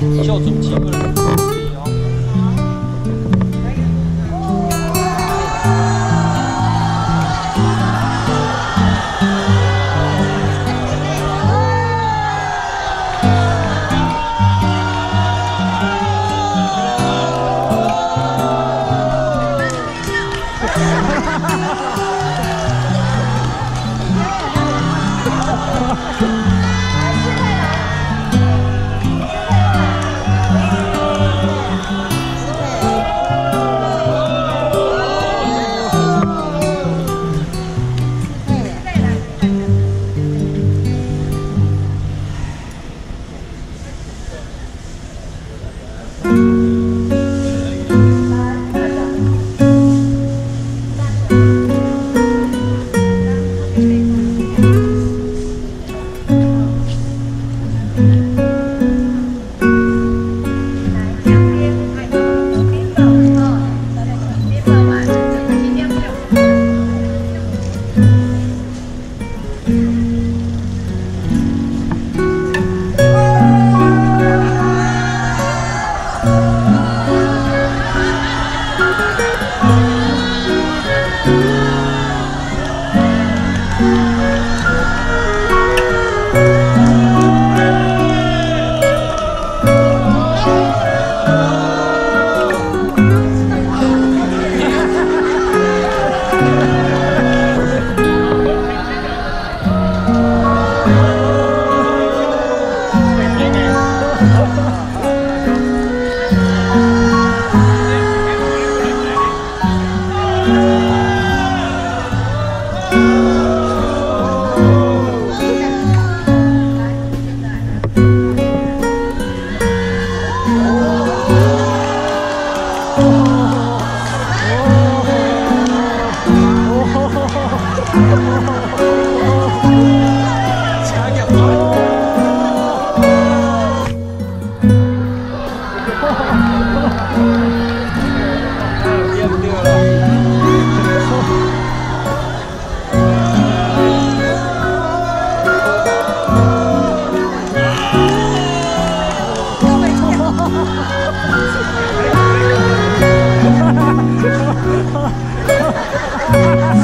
人对地，秀出 哦，